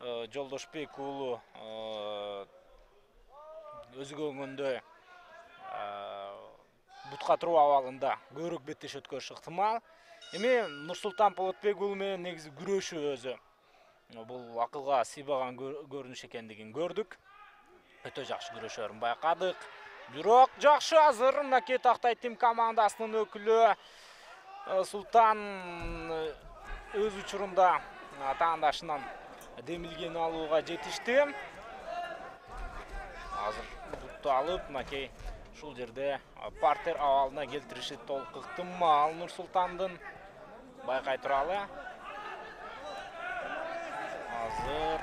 жолдошбек уулу өзү көргөндөй бутка туруу абалында көбүрөөк беттеш өткөрүшү ыктымал эми нурсултан болотбек уулу менен негизи күрөшү өзү. Бул акылга сыйбаган көрүнүш экендигин көрдүк. Өтө жакшы күрөшөрүн байкадык. Бирок жакшы азыр мынакей тактай тим командасынын өкүлү султан өз учурунда атаандашынан демилгени алууга жетишти. Азыр бутту алып мынакей ушул жерде партер абалына келтириши толук ыктымал нурсултандын байкай туралы. Азыр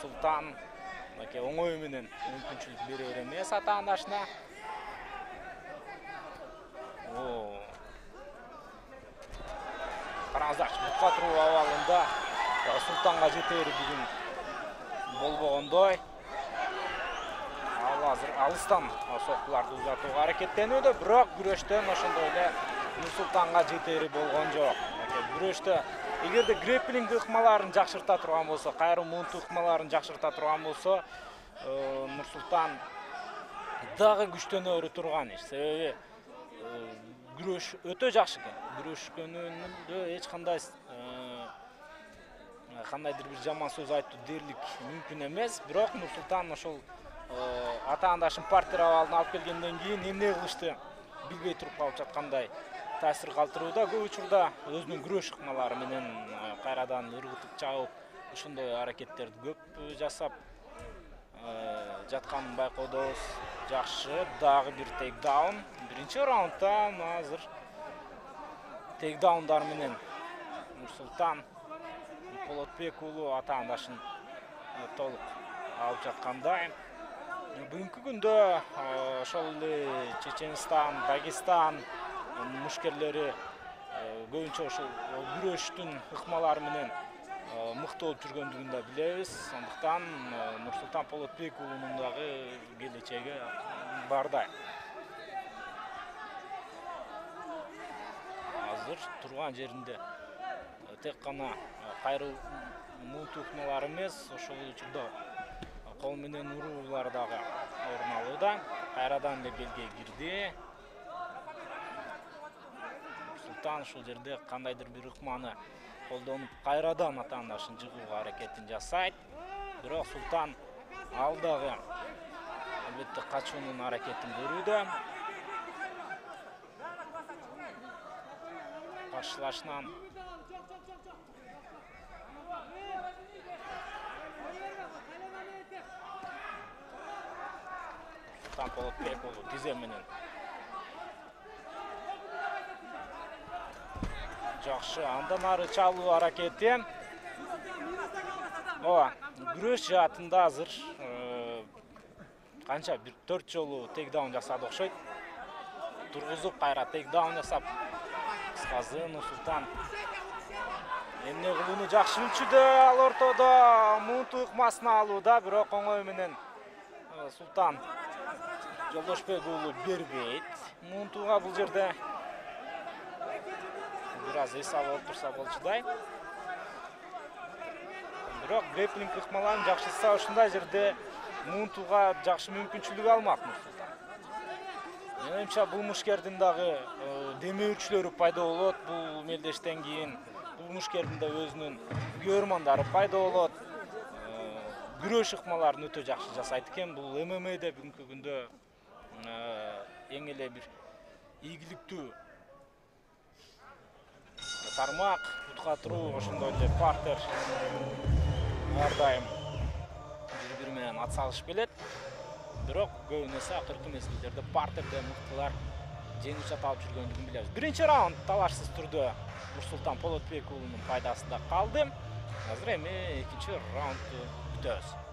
султан мынакей оңой менен мүмкүнчүлүк берер эмес атаандашына караңыздарчы бутка туруу абалында султанга жетери бүгүн болбогондой ал азыр алыстан соккуларды узатууга аракеттенүүдө бирок күрөштөн ошондой эле нурсултанга жетери болгон жок күрөштө эгерде грепплинг ыкмаларын жакшырта турган болсо кайрым мунту ыкмаларын жакшырта турган болсо нурсултан дагы күчтөнөрү турган иш себеби күрөш өтө жакшы экен күрөшкөнүндө эч кандай кандайдыр бир жаман сөз айтуу дээрлик мүмкүн эмес бирок нурсултан ошол атаандашын партер абалына алып келгенден кийин эмне кылышты билбей туруп калып жаткандай таасир калтырууда көп учурда өзүнүн күрөш ыкмалары менен кайрадан ыргытып чабып ошондой аракеттерди көп жасап жатканын байкоодобуз жакшы дагы бир тейкдаун. Биринчи раундда азыр тейкдаундар менен нурсултан болотбек уулу атаандашын толук алып жаткандай бүгүнкү күндө ошол эле чеченстан дагестан мушкерлери көбүнчө ушул күрөштүн ыкмалары менен мыкты болуп жүргөндүгүн да билебиз. Андыктан нурсултан болотбек уулунун дагы бардай азыр турган жеринде тек гана ыкмалары эмес ошол учурда кол менен уруулар дагы орун алууда кайрадан эле белге кирди. Султан ушул жерде кандайдыр бир ыкманы колдонуп кайрадан атаандашын жыгууга аракетин жасайт. Бирок султан ал дагы албетте качуунун аракетин көрүүдө. Каршылашынан уулу тизе менен жакшы андан ары чабуу аракети ооба күрөш жаатында азыр канча бир төрт жолу тейкдаун жасады окшойт. Тургузуп кайра тейкдаун жасап кыскасы нурсултан эмне кылууну жакшы билчү ал ортодо мунту ыкмасын алууда бирок оңой менен султан жолдошбек уулу бербейт. Мунтууга бул жерде бир аз эс алып болуп турса болчудай бирок греплинг ыкмаларын жакшыртса ушундай жерде мунтууга жакшы мүмкүнчүлүк алмак менин оюмча бул мушкердин дагы демөөрчүлөрү пайда болот бул мелдештен кийин. Бул мушкердин да өзүнүн күйөрмандары пайда болот. Күрөш ыкмаларын өтө жакшы жасайт экен. Бул ммде бүгүнкү күндө эң эле бир ийгиликтүү тармак бутка туруу ошондой эле партер ар дайым бири бири менен ат салышып келет бирок көбүнесе акыркы мезгилдерде партерде мыктылар жеңишат алып жүргөндүгүн билебиз биринчи раунд талашсыз түрдө нурсултан болотбек уулунун пайдасында калды азыр эми экинчи раундду күтөбүз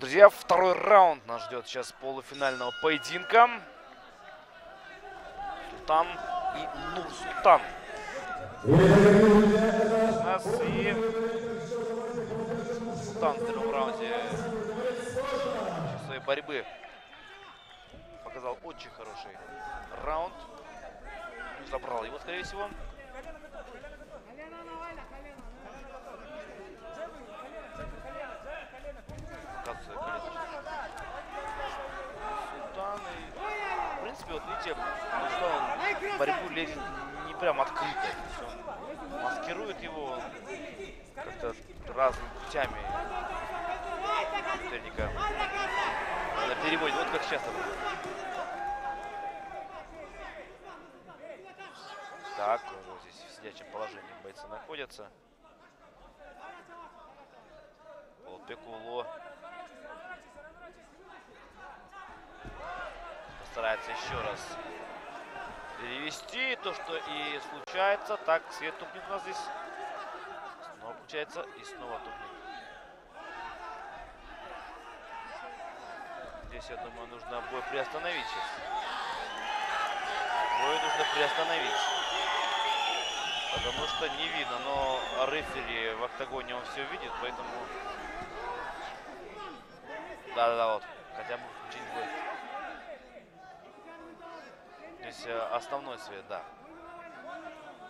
Друзья, второй раунд нас ждет сейчас полуфинального поединка. Султан и Нурсултан. У нас и Султан в первом раунде своей борьбы показал очень хороший раунд. Забрал его, скорее всего. Показывает колено. Султан и... В принципе, вот видите, ну, что он в борьбу лезет не прям открыто. Он маскирует его как-то разными путями соперника. На переводе. Вот как сейчас. Так, вот здесь в сидячем положении бойцы находятся. Пекуло постарается еще раз перевести то, что и случается. Так, свет тупнет у нас здесь. Снова получается и снова тупнет. Здесь, я думаю, нужно бой приостановить сейчас. Бой нужно приостановить. Потому что не видно, но рефери в октагоне он все видит, поэтому... Да-да-да, вот. Хотя бы включить бой. Здесь э, основной свет, да.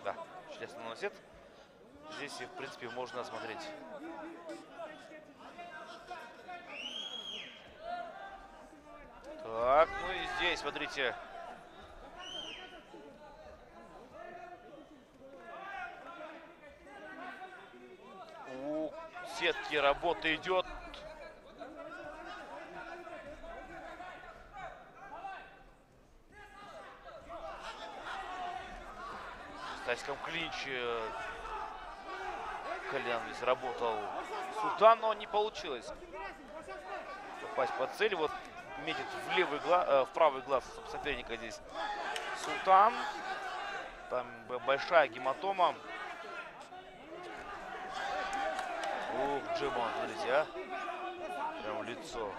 Да, включить основной свет. Здесь, в принципе, можно осмотреть. Так, ну и здесь, смотрите. У сетки работа идет. В тайском клинче Колян здесь работал Султан, но не получилось попасть по цели. Вот метит в левый глаз, э, в правый глаз соперника здесь Султан. Там большая гематома. Ух, Джимон, смотрите, а. Прям в лицо.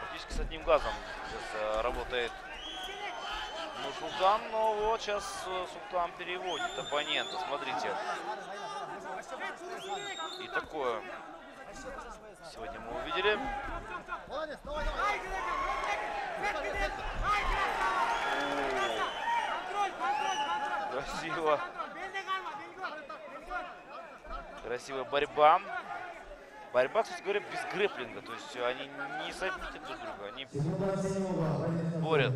Практически с одним глазом сейчас э, работает ну, Султан, но вот сейчас э, Султан переводит оппонента, смотрите. И такое сегодня мы увидели. Красиво. Красивая борьба. Борьба, кстати говоря, без грэплинга. То есть они не сабитят друг друга, они борят.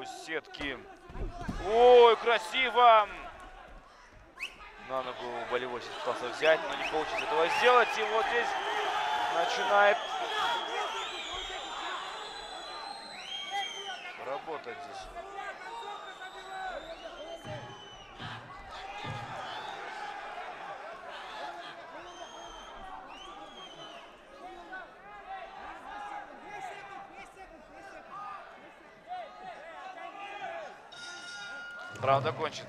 У сетки. Ой, красиво! На ногу болевой сейчас пытался взять, но не получится этого сделать. И вот здесь начинает работать здесь. Раунд окончен.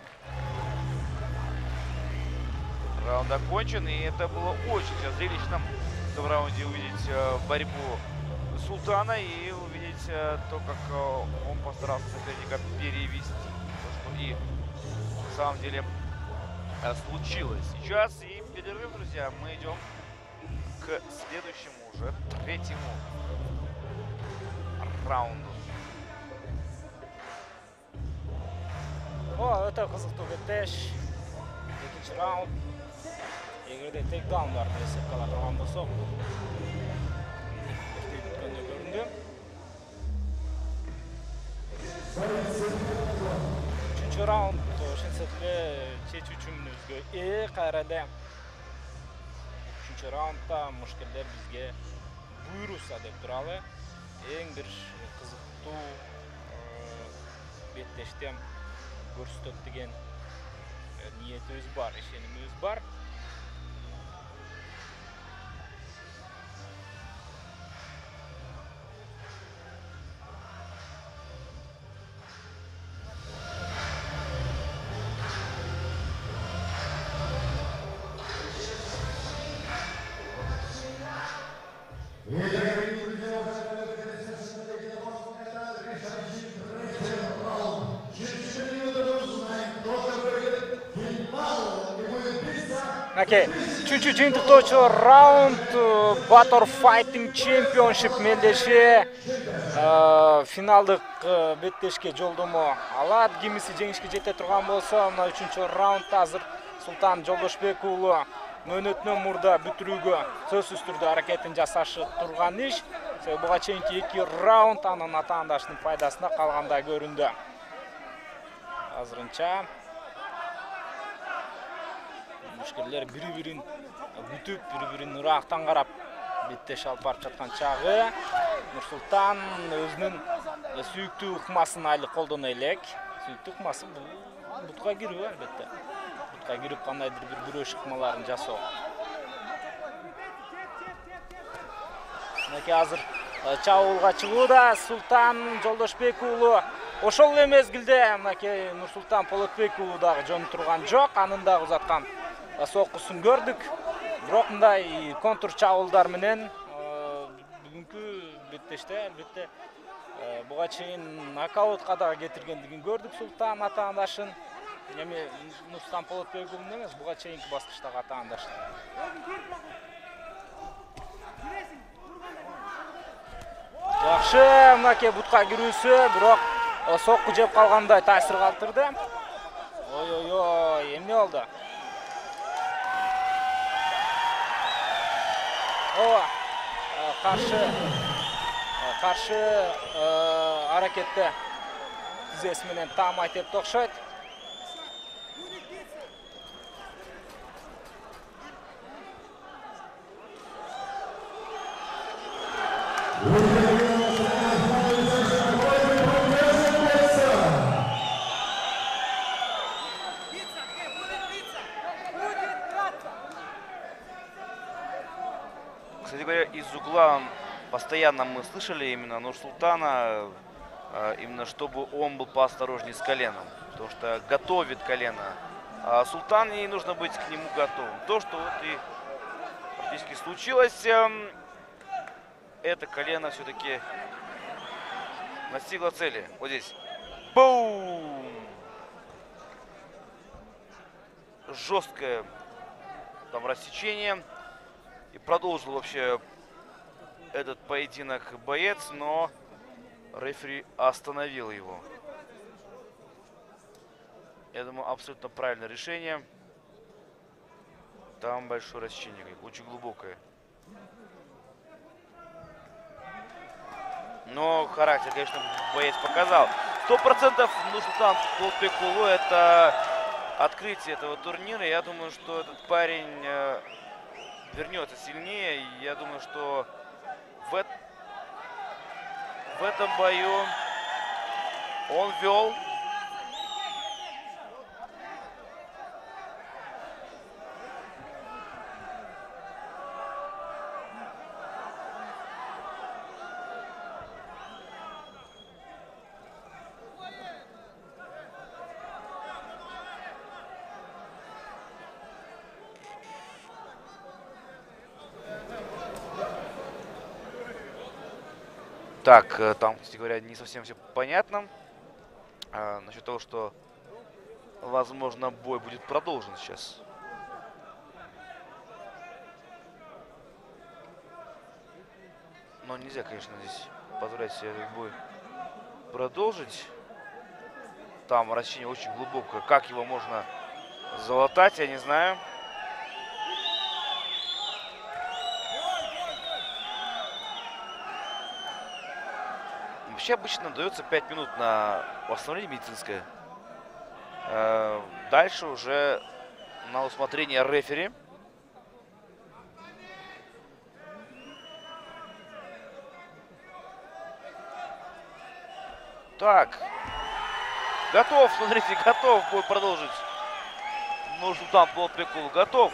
Раунд окончен, и это было очень зрелищно в раунде увидеть э, борьбу Султана и увидеть э, то, как э, он постарался соперника перевести. То, что и на самом деле э, случилось. Сейчас и перерыв, друзья. Мы идем к следующему уже третьему раунду. Өте қызықты өтеш. Екінші раунд. Егерде тейкдаундар десек қала тұрған болсақ. үшінші раунд ошентсе деле чечүү үчүн өзгө кайра эле үчүнчү раундда мушкелдер бизге буйруса деп туралы эң бир кызыктуу беттештем көрсөтөт деген ниетибиз бар ишенимибиз бар үчүнчү жыйынтыктоочу раунд Bator Fighting Championship мелдеши финалдык беттешке жолдомо алат. Кимиси жеңишке жете турган болсо мына үчүнчү раундда азыр султан жолдошбек уулу мөөнөтүнөн мурда бүтүрүүгө сөзсүз түрдө аракетин жасашы турган иш. Себеби буга чейинки эки раунд анын атаандашынын пайдасына калгандай көрүндү. Азырынча бири бирин күтүп бири бирин ыраактан карап беттеш алып барып жаткан чагы нурсултан өзүнүн сүйүктүү ыкмасын али колдоно элек. Сүйүктүү ыкмасы бул бутка кирүү албетте. Бутка кирип кандайдыр бир күрөш ыкмаларын жасоо. Мынакей азыр чабуулга чыгууда султан жолдошбек уулу ошол эле мезгилде мынакей нурсултан полотбек уулу дагы жөнүп турган жок анын дагы узаткан соққысын көрдік. Бірақ мындай контур шабуылдарменен э, бүгүнкү беттеште әлбетте э, буга чейин нокаутка да кетиргендигин көрдік султан атаандашын эми нурсултан полотбекулдун эмес буга чейинки баскычтагы атаандаштын жакшы мынакей бутка кирүүсү бирок сокку жеп калгандай таасир калтырды. Ой ой ой эмне болду? о э, қаршы э, қаршы э, әрекетті тізесіменен там деп тоқшайды говоря, из угла постоянно мы слышали именно Нурсултана, э, именно чтобы он был поосторожнее с коленом, потому что готовит колено. А Султан, ей нужно быть к нему готовым. То, что вот и практически случилось, эм, это колено все-таки настигло цели. Вот здесь. Бум! Жесткое там рассечение. И продолжил вообще этот поединок боец, но рефери остановил его. Я думаю, абсолютно правильное решение. Там большое рассечение, очень глубокое. Но характер, конечно, боец показал. Сто процентов Нурсултан Толпекулу это открытие этого турнира. Я думаю, что этот парень э, вернется сильнее. Я думаю, что в, в этом бою он вел. Так, э, там, кстати говоря, не совсем все понятно. А, насчет того, что, возможно, бой будет продолжен сейчас. Но нельзя, конечно, здесь позволять себе этот бой продолжить. Там вращение очень глубокое. Как его можно залатать, я не знаю. Вообще обычно дается 5 минут на восстановление медицинское. Э, Дальше уже на усмотрение рефери. Так. Готов, смотрите, готов будет продолжить. Нурсултан Полпекул готов.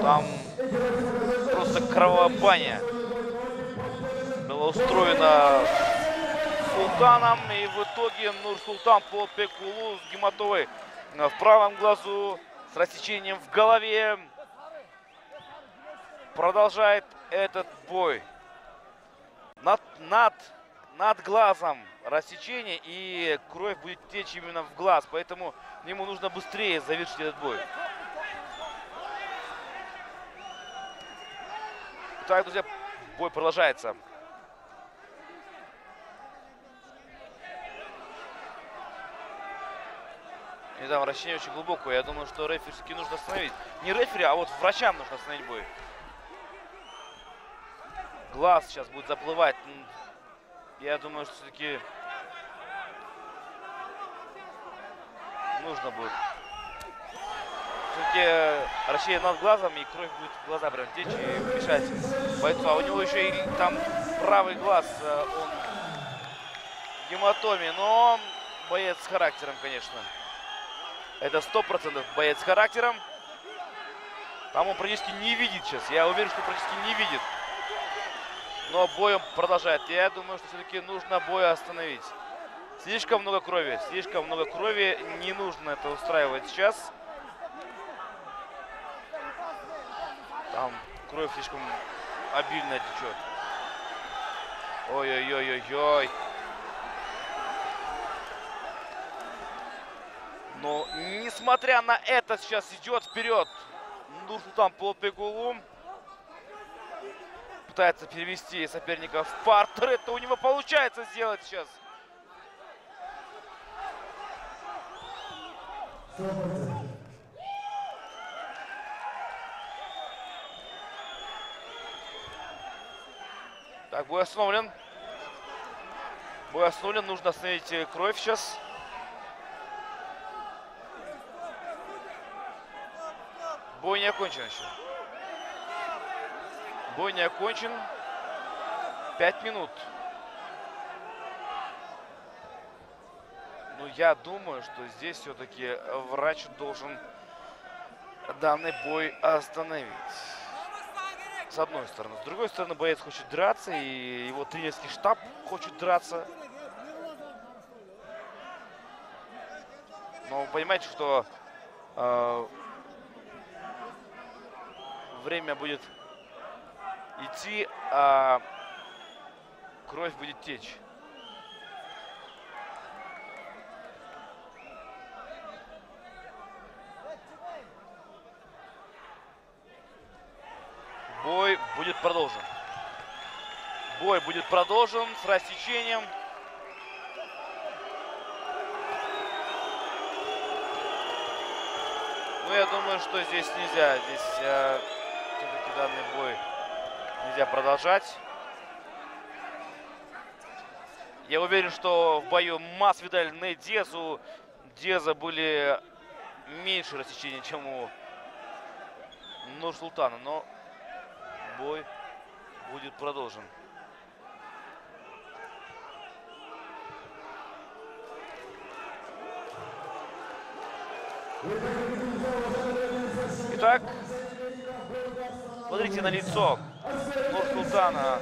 Там просто кровавая баня была устроена Султаном. И в итоге Нур-Султан по Пекулу с гематовой в правом глазу, с рассечением в голове. Продолжает этот бой. Над, над, над глазом рассечение и кровь будет течь именно в глаз. Поэтому ему нужно быстрее завершить этот бой. Итак, друзья, бой продолжается. Не знаю, вращение очень глубокое. Я думаю, что рефери нужно остановить. Не рефери, а вот врачам нужно остановить бой. Глаз сейчас будет заплывать. Я думаю, что все-таки нужно будет. Все-таки вращение над глазом, и кровь будет в глаза прям течь и мешать бойцу. А у него еще и там правый глаз, э, он гематоме. Но боец с характером, конечно. Это сто процентов боец с характером. Там он практически не видит сейчас. Я уверен, что практически не видит. Но он продолжает. Я думаю, что все-таки нужно бой остановить. Слишком много крови. Слишком много крови. Не нужно это устраивать сейчас. Там кровь слишком обильно течет. Ой-ой-ой-ой-ой. Но, несмотря на это, сейчас идет вперед Нурсултан Полпегулу. Пытается перевести соперника в партер. Это у него получается сделать сейчас. Так, бой остановлен. Бой остановлен. Нужно остановить э, кровь сейчас. Бой не окончен еще. Бой не окончен. Пять минут. Ну, я думаю, что здесь все-таки врач должен данный бой остановить. С одной стороны. С другой стороны, боец хочет драться, и его тренерский штаб хочет драться. Но вы понимаете, что э, время будет идти, а кровь будет течь. Бой будет продолжен. Бой будет продолжен с рассечением. Ну, я думаю, что здесь нельзя. Здесь э, все-таки данный бой нельзя продолжать. Я уверен, что в бою Масвидаль на Дезу Деза были меньше рассечения, чем у Нурсултана. Но бой будет продолжен. Итак, смотрите на лицо Нурсултана.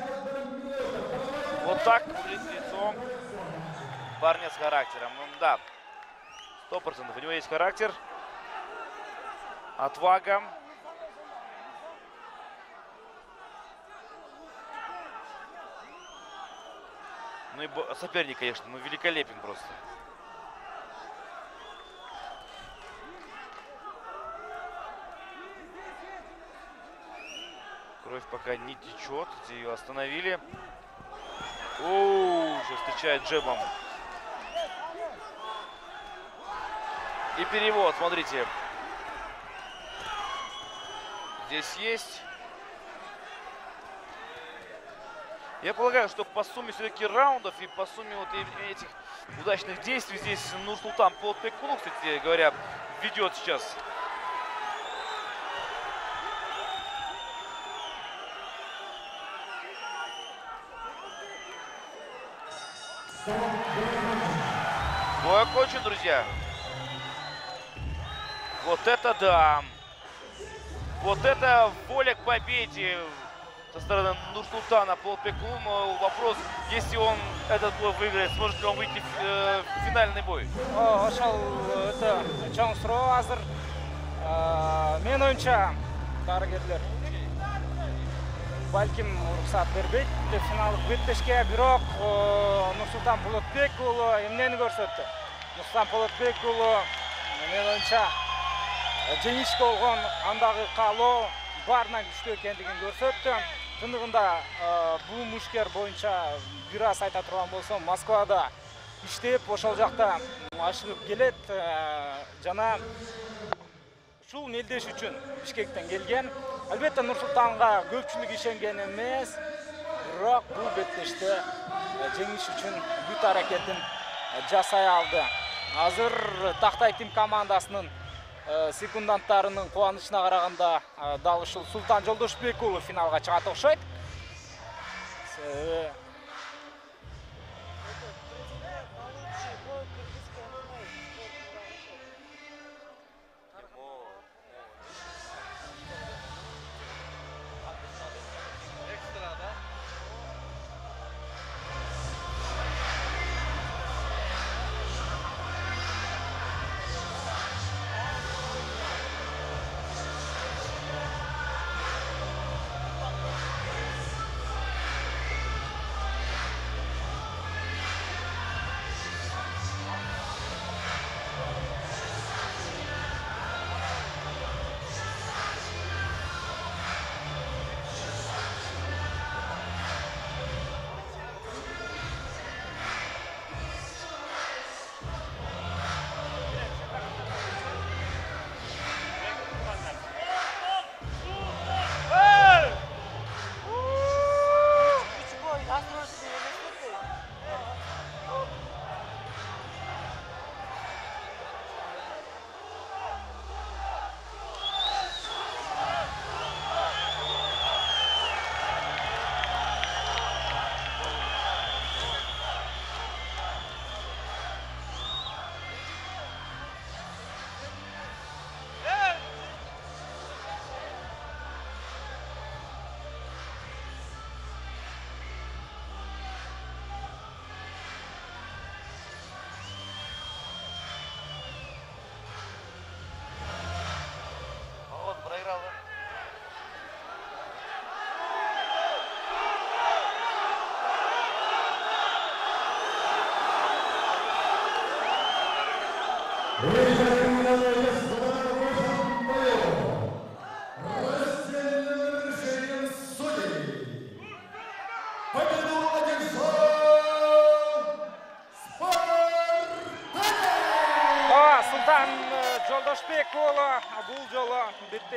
Вот так выглядит лицо парня с характером. Ну, да, сто процентов. У него есть характер, отвага. Ну и соперник, конечно, ну великолепен просто. Кровь пока не течет. Ее остановили. Оу, сейчас встречает джебом. И перевод, смотрите. Здесь есть. Я полагаю, что по сумме все-таки раундов и по сумме вот этих удачных действий здесь Нурсултан Полтпекулу, кстати говоря, ведет сейчас. Бой окончен, друзья. Вот это да. Вот это воля к победе со стороны Нурсултана Полпеклум. Вопрос, если он этот бой выиграет, сможет ли он выйти в, э, финальный бой? Ошол өтө чоң суроо азыр Э, менин оюмча дарыгерлер балким уруксат бербейт финалдык беттешке бирок э, нурсултан болотбек уулу эмнени көрсөттү нурсултан болотбек уулу менин оюмча э, жеңишке болгон андагы каалоо баарынан күчтүү экендигин чындыгында э, бул мушкер боюнча бир аз айта турган болсом москвада иштеп ошол жакта ашыгып келет э, жана ушул мелдеш үчүн бишкектен келген. Албетте нурсултанга көпчүлүк ишенген эмес бирок бул беттеште э, жеңиш үчүн бүт аракетин жасай алды. Азыр тактай тим командасынын секунданттарынын кубанычына караганда э, дал ушул султан жолдошбек уулу финалга чыгат окшойт. Себеби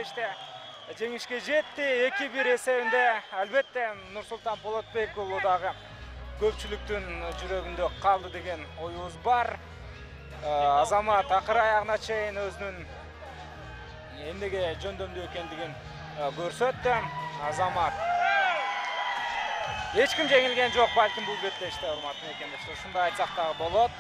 беттеште жеңишке жетти эки бир эсебинде албетте нурсултан болотбек уулу дагы көпчүлүктүн жүрөгүндө калды деген оюбуз бар азамат акыр аягына чейин өзүнүн эмнеге жөндөмдүү экендигин көрсөттү азамат эч ким жеңилген жок балким бул беттеште урматтуу мекендештер ушундай айтсак дагы болот